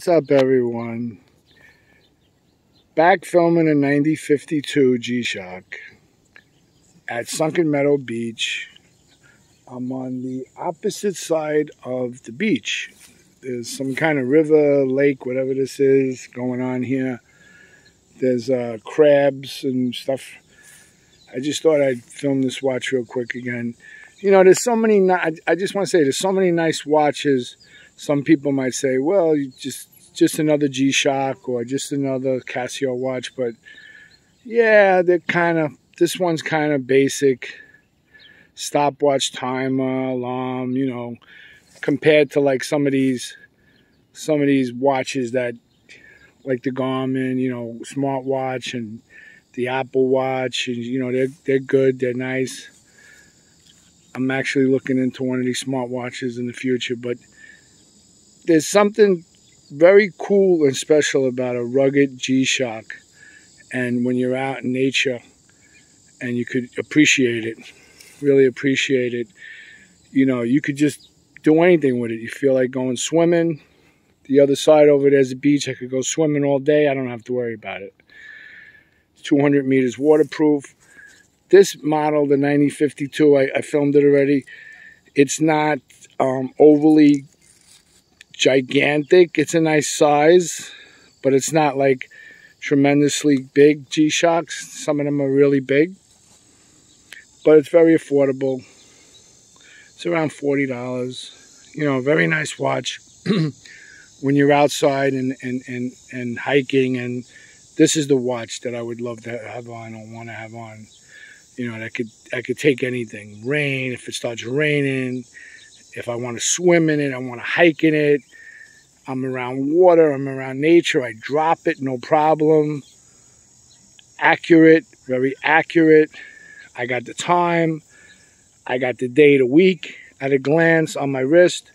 What's up, everyone? Back filming a 9052 G-Shock at Sunken Meadow Beach. I'm on the opposite side of the beach. There's some kind of river, lake, whatever this is going on here. There's uh, crabs and stuff. I just thought I'd film this watch real quick again. You know, there's so many, I just want to say, there's so many nice watches. Some people might say, well, just just another G-Shock or just another Casio watch. But yeah, they're kind of, this one's kind of basic. Stopwatch, timer, alarm, you know, compared to like some of these, some of these watches that, like the Garmin, you know, smartwatch and the Apple Watch, and you know, they're, they're good, they're nice. I'm actually looking into one of these smartwatches in the future, but there's something very cool and special about a rugged G-Shock. And when you're out in nature and you could appreciate it, really appreciate it, you know, you could just do anything with it. You feel like going swimming. The other side over there's a beach. I could go swimming all day. I don't have to worry about it. 200 meters waterproof. This model, the 9052, I, I filmed it already. It's not um, overly gigantic. It's a nice size, but it's not like tremendously big G-Shocks. Some of them are really big, but it's very affordable. It's around $40. You know, very nice watch when you're outside and, and, and, and hiking. And this is the watch that I would love to have on or want to have on. You know, I could, I could take anything. Rain, if it starts raining, if I want to swim in it, I want to hike in it. I'm around water, I'm around nature, I drop it, no problem. Accurate, very accurate. I got the time, I got the day, the week at a glance on my wrist.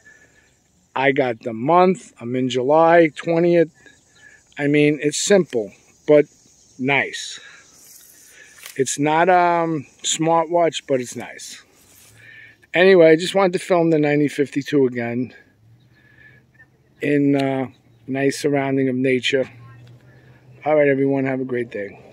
I got the month, I'm in July 20th. I mean, it's simple, but nice. It's not a um, smartwatch, but it's nice. Anyway, I just wanted to film the 9052 again in uh, nice surrounding of nature. All right, everyone, have a great day.